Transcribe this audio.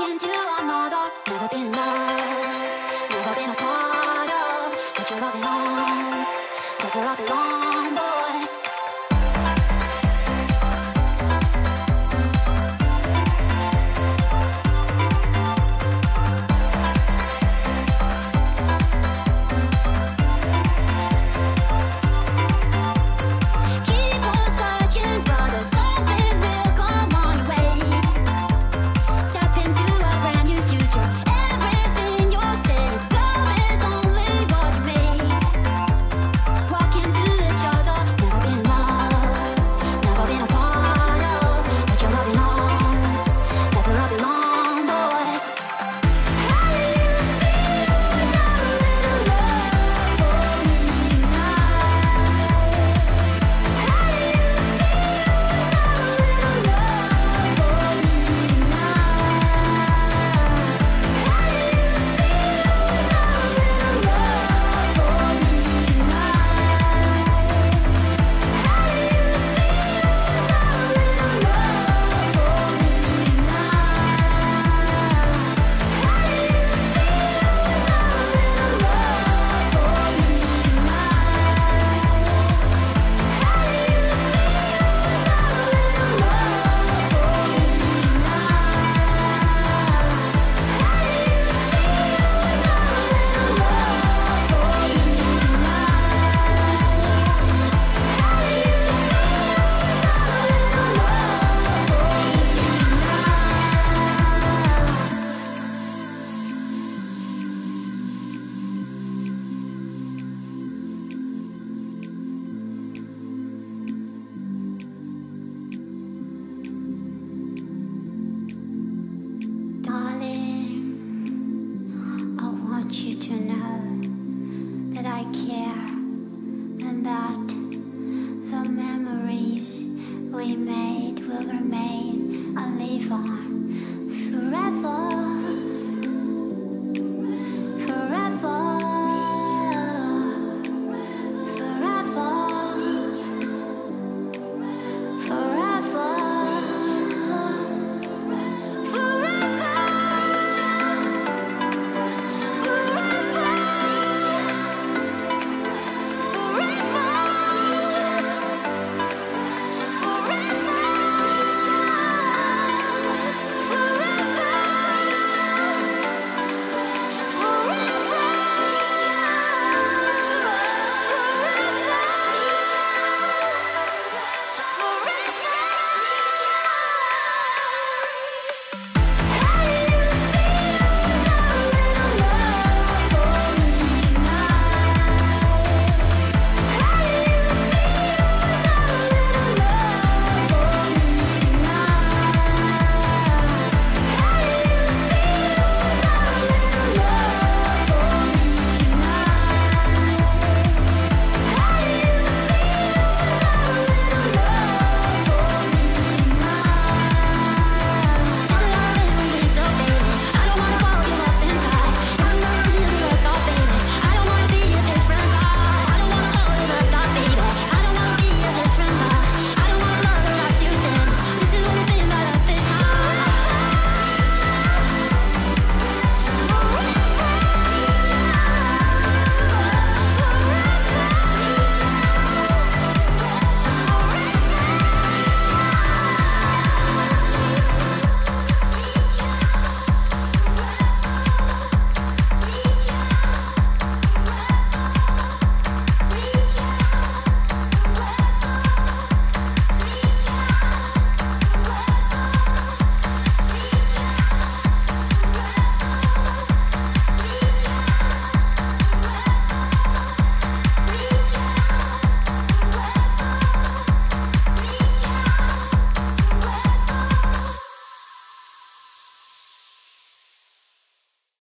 Never been a part of what your loving arms, never belong care, and that the memories we made will remain and live on.